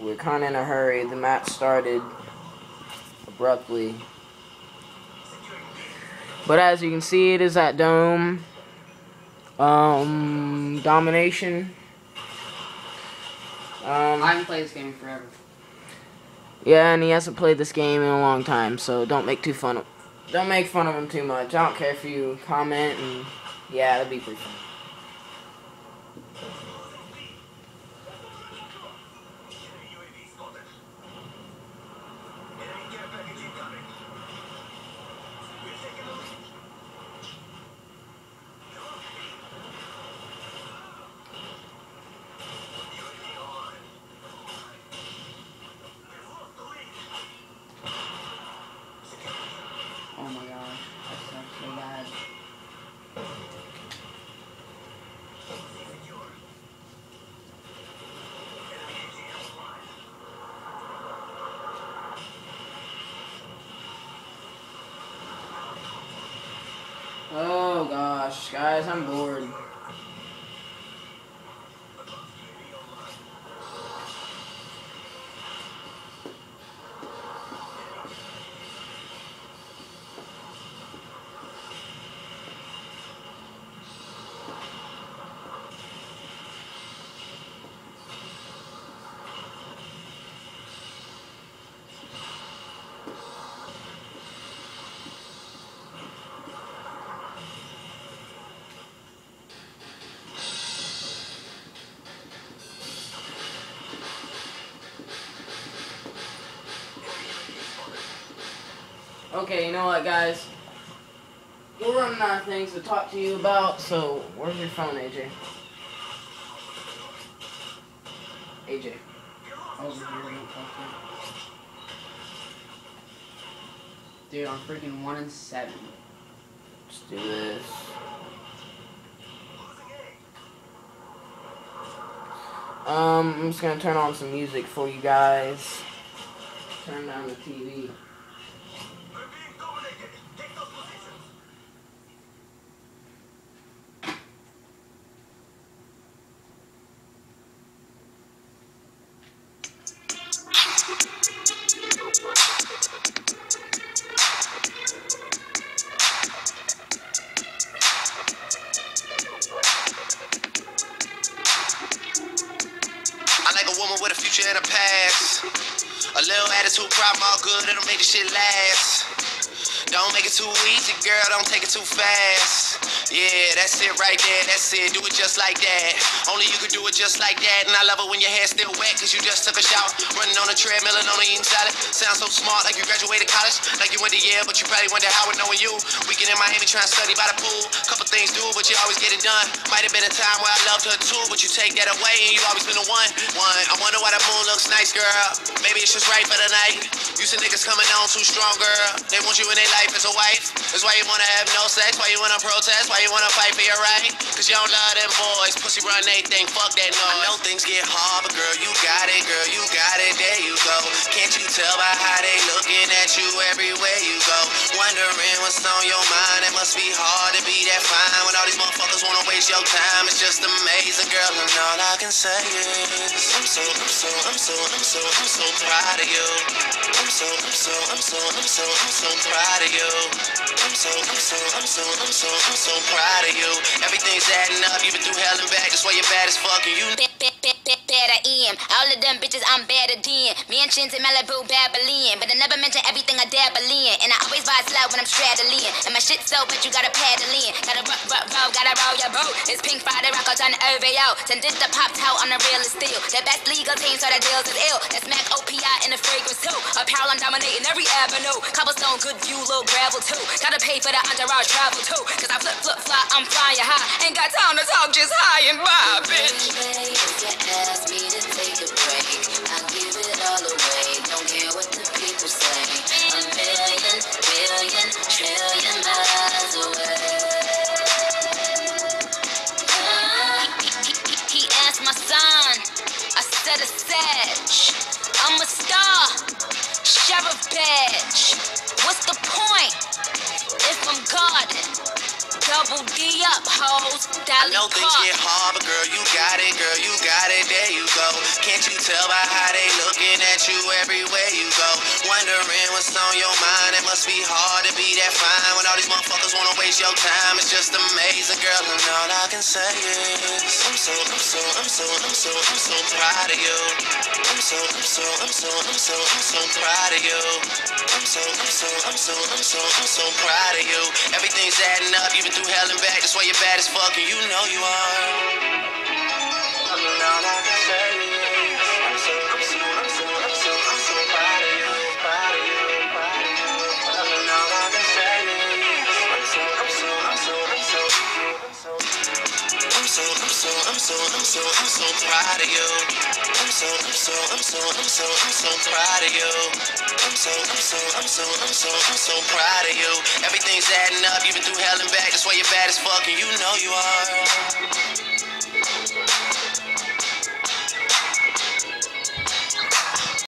we're kind of in a hurry. The match started abruptly. But as you can see, it is at Dome. Um, domination. Um, I haven't played this game in forever. yeah, and he hasn't played this game in a long time, so don't make too fun of, don't make fun of him too much. I don't care if you comment and yeah, that'd be pretty fun. Oh my gosh, that sucks so bad. Oh gosh, guys, I'm bored. Okay, you know what, guys? We're running out of things to talk to you about, so where's your phone, AJ? AJ. Over here, motherfucker. Dude, I'm freaking one and seven. Let's do this. Um, I'm just gonna turn on some music for you guys. Turn down the TV. Future a past. A little attitude problem, all good, it'll make the shit last. Don't make it too easy, girl, don't take it too fast. Yeah, that's it right there, that's it, do it just like that. Only you could do it just like that. And I love it when your hair's still wet, cause you just took a shower. Running on a treadmill and only eating salad. Sounds so smart, like you graduated college. Like you went to Yale, but you probably went to Howard knowing you. Weekend in Miami trying to study by the pool. Couple things do, but you always get it done. Might have been a time where I loved her too, but you take that away and you always been the one. One, I wonder why the moon looks nice, girl. Maybe it's just right for the night. You see niggas coming on too strong, girl. They want you in their life as a wife. That's why you wanna have no sex, why you wanna protest, why you wanna fight for your right. Cause you don't love them boys. Pussy run anything, fuck that noise. I know things get hard, but girl, you got it, girl, you got it, there you go. Can't you tell by how they looking at you everywhere you go? Wondering what's on your mind. It must be hard to be that fine all wanna waste your time. It's just amazing, girl, and all I can say is I'm so, I'm so, I'm so, I'm so, I'm so proud of you. I'm so, I'm so, I'm so, I'm so, I'm so proud of you. I'm so, I'm so, I'm so, I'm so, I'm so proud of you. Everything's adding up. You've been through hell and back. That's why you're bad as fuck, and you. Be- be- be- be- better in. All of them bitches, I'm better than. Mansions in Malibu, Babylon. But I never mention everything I dabble in. And I always buy slow when I'm straddling. And my shit so, but you gotta paddle in. Gotta rock, rock, roll, gotta roll your boat. It's Pink Friday, rock on the OVO. Send this the pop out on the real steel. The best legal team, so the deals is ill. That's Mac OPI in the fragrance too. Apparel, I'm dominating every avenue. Cobblestone, good view, little gravel too. Gotta pay for the entourage travel too. Cause I flip, flip, fly, I'm flying high. Ain't got time to talk, just high and by, bitch. Baby, if you ask me to take a break, I'll give it all away. Don't care what the people say. A million, billion, trillion miles away. He asked my son, I said. I'm a star, sheriff badge. What's the point if I'm guarded? Double D up, hoes. I Dolly know things get hard, but girl, you got it, girl, you got it, there you go. Can't you tell by how they at you everywhere you go. Wondering what's on your mind. It must be hard to be that fine when all these motherfuckers wanna waste your time. It's just amazing, girl, and all I can say is I'm so, I'm so, I'm so, I'm so, I'm so proud of you. I'm so, I'm so, I'm so, I'm so, I'm so proud of you. I'm so, I'm so, I'm so, I'm so, I'm so proud of you. Everything's adding up. You've been through hell and back. That's why you're bad as fuck, and you know you are. I'm so, I'm so, I'm so, proud of you. I'm so, I'm so, I'm so, I'm so, I'm so proud of you. I'm so, I'm so, I'm so, I'm so, I'm so proud of you. Everything's adding up. You've been through hell and back. That's why you're bad as fuck, and you know you are.